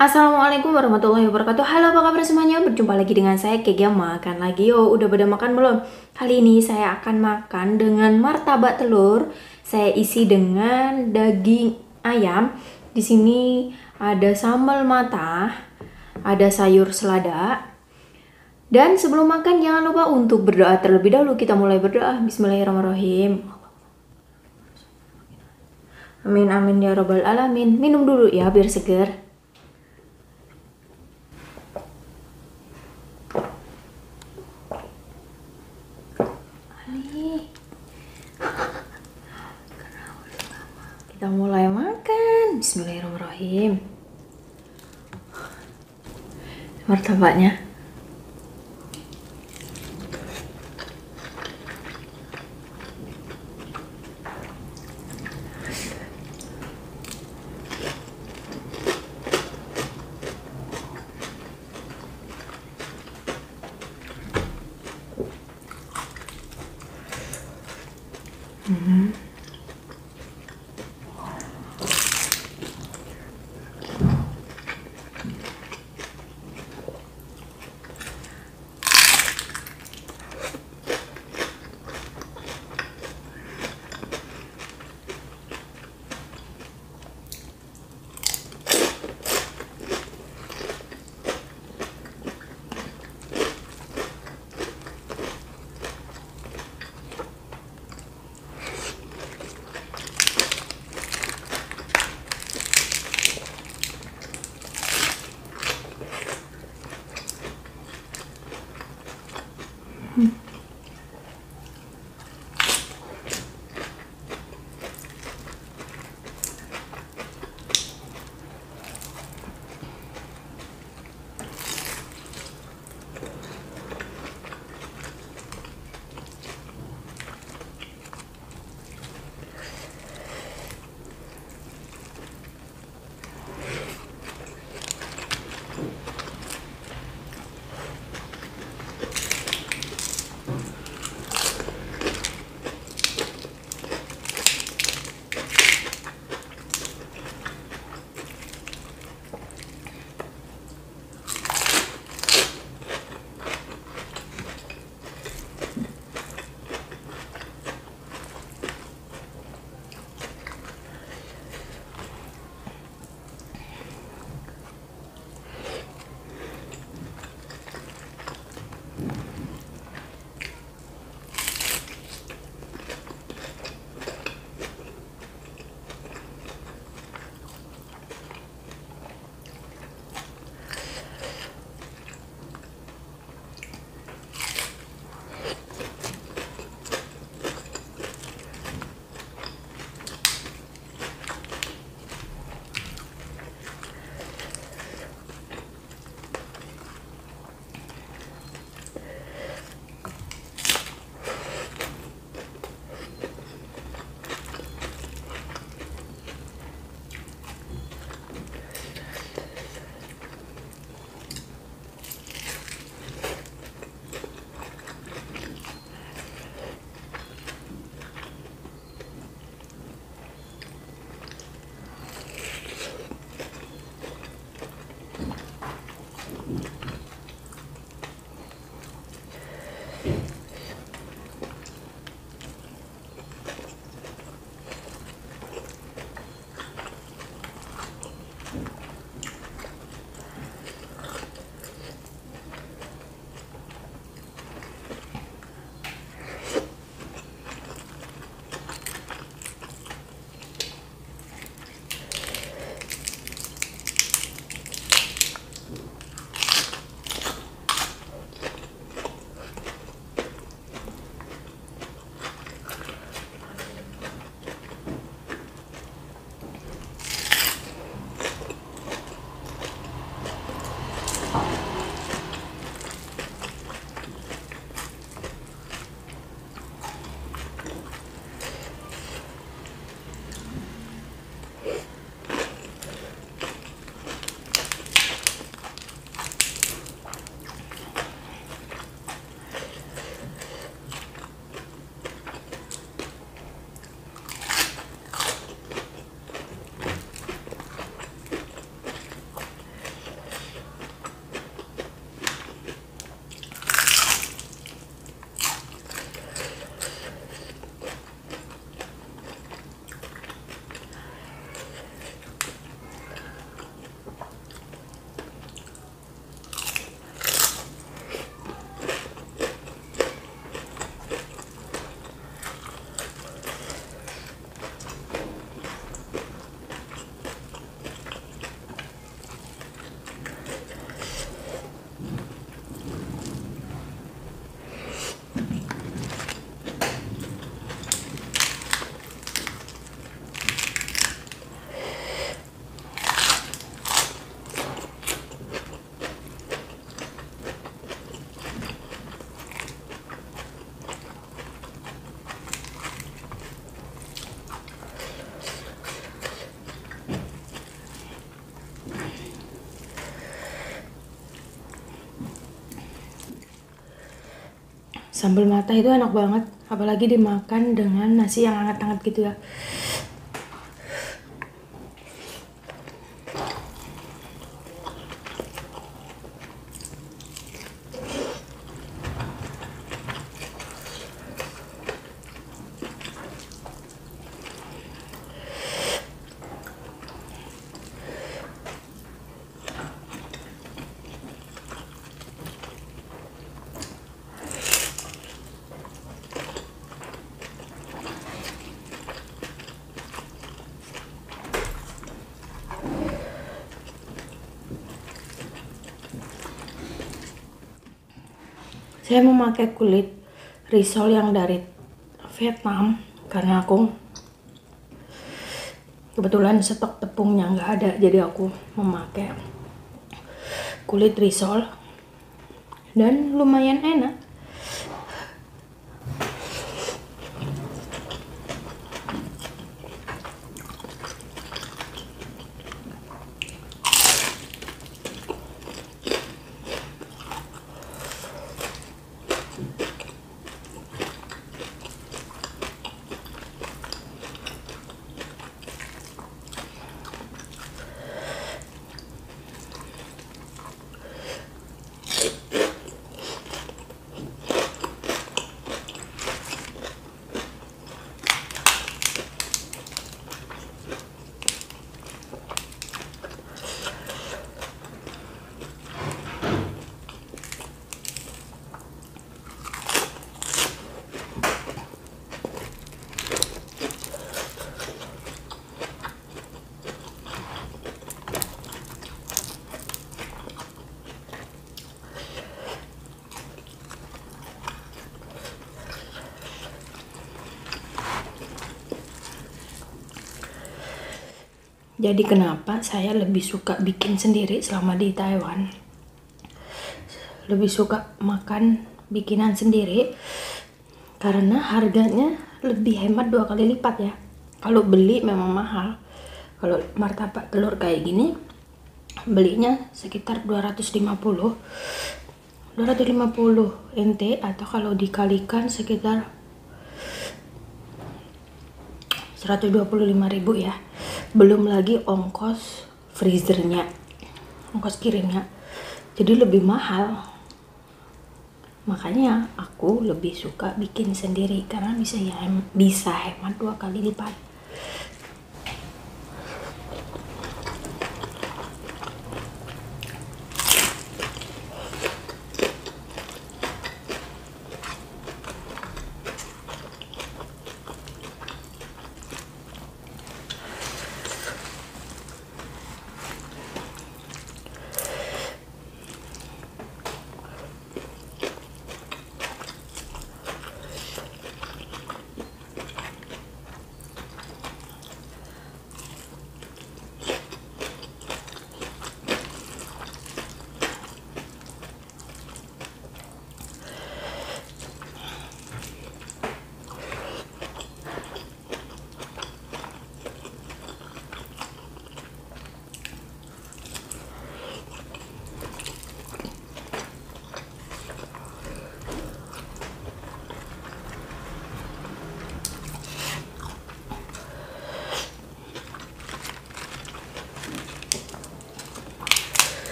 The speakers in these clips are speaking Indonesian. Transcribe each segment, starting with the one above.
Assalamualaikum warahmatullahi wabarakatuh. Halo apa kabar semuanya? Berjumpa lagi dengan saya Kegya Makan lagi. Yo Udah pada makan belum? Kali ini saya akan makan dengan martabak telur. Saya isi dengan daging ayam. Di sini ada sambal mata Ada sayur selada. Dan sebelum makan jangan lupa untuk berdoa terlebih dahulu. Kita mulai berdoa. Bismillahirrahmanirrahim. Amin amin ya robbal alamin. Minum dulu ya biar seger mulai makan. Bismillahirrahmanirrahim. Martabaknya. Sambal mata itu enak banget, apalagi dimakan dengan nasi yang hangat-hangat gitu ya. Saya memakai kulit risol yang dari Vietnam karena aku kebetulan stok tepungnya nggak ada jadi aku memakai kulit risol dan lumayan enak Jadi kenapa saya lebih suka bikin sendiri selama di Taiwan? Lebih suka makan bikinan sendiri karena harganya lebih hemat dua kali lipat ya. Kalau beli memang mahal. Kalau martabak telur kayak gini belinya sekitar 250 250 NT atau kalau dikalikan sekitar 125.000 ya belum lagi ongkos freezernya ongkos kirimnya. Jadi lebih mahal. Makanya aku lebih suka bikin sendiri karena bisa ya bisa hemat dua kali lipat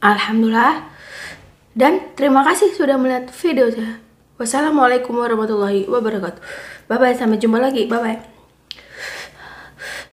Alhamdulillah dan terima kasih sudah melihat video saya. Wassalamualaikum warahmatullahi wabarakatuh. Bye bye sampai jumpa lagi. Bye bye.